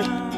嗯。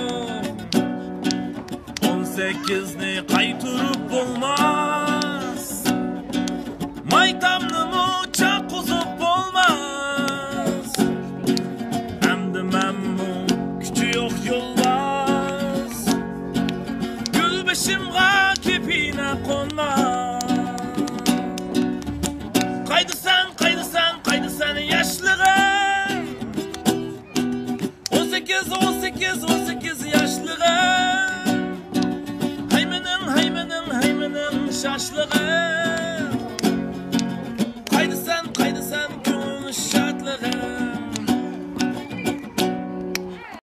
sekizni qaytirib bo'lmas. Maytamni mucha quzib bo'lmas. Hamdi mamnu kuchi yo'q yo'lbars. Gulbishimg'a kepina qo'nma qaydasan qaydasan qaydasan yoshlig'im o'n sakkiz o'n sakkiz o'n sakkiz yoshlig'im şaşlığı